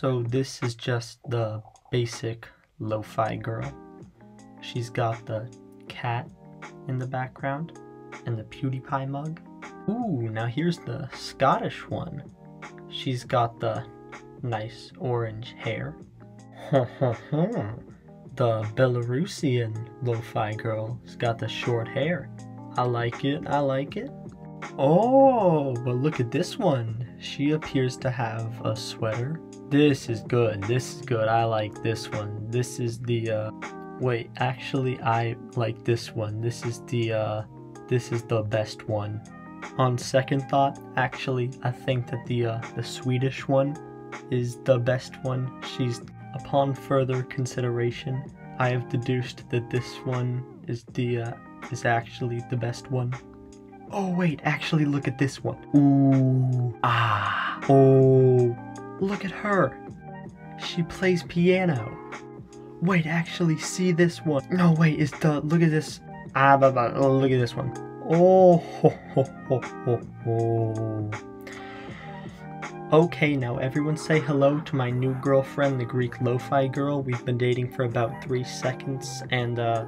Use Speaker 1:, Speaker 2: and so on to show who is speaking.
Speaker 1: So this is just the basic lo-fi girl. She's got the cat in the background and the PewDiePie mug. Ooh, now here's the Scottish one. She's got the nice orange hair. the Belarusian lo-fi girl has got the short hair. I like it, I like it. Oh, but look at this one. She appears to have a sweater. This is good, this is good. I like this one. This is the, uh, wait, actually I like this one. This is the, uh, this is the best one. On second thought, actually, I think that the, uh, the Swedish one is the best one. She's, upon further consideration, I have deduced that this one is the, uh, is actually the best one. Oh wait, actually look at this one. Ooh. Ah. Oh. Look at her. She plays piano. Wait, actually see this one. No, wait, it's the, look at this. Ah, blah, blah. Oh, look at this one. Oh, ho, ho, ho, ho, ho. Okay, now everyone say hello to my new girlfriend, the Greek lo-fi girl. We've been dating for about three seconds, and uh,